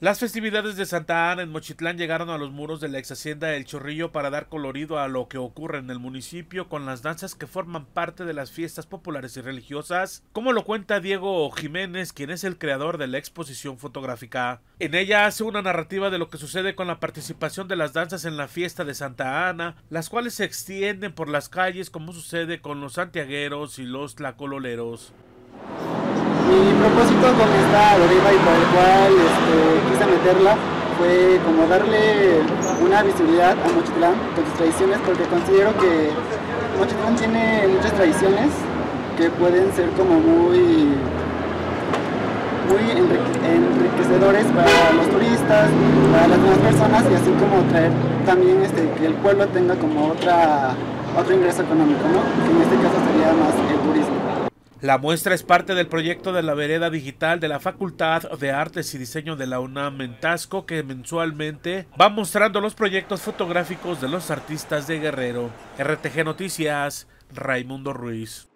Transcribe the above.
Las festividades de Santa Ana en Mochitlán llegaron a los muros de la ex hacienda El Chorrillo para dar colorido a lo que ocurre en el municipio con las danzas que forman parte de las fiestas populares y religiosas, como lo cuenta Diego Jiménez, quien es el creador de la exposición fotográfica. En ella hace una narrativa de lo que sucede con la participación de las danzas en la fiesta de Santa Ana, las cuales se extienden por las calles como sucede con los santiagueros y los tlacololeros. Y por el cual este, quise meterla fue como darle una visibilidad a Mochitlán con sus tradiciones porque considero que Mochitlán tiene muchas tradiciones que pueden ser como muy muy enriquecedores para los turistas, para las demás personas y así como traer también este, que el pueblo tenga como otra, otro ingreso económico, ¿no? que en este caso sería más. La muestra es parte del proyecto de la vereda digital de la Facultad de Artes y Diseño de la UNAM en Tasco que mensualmente va mostrando los proyectos fotográficos de los artistas de Guerrero. RTG Noticias, Raimundo Ruiz.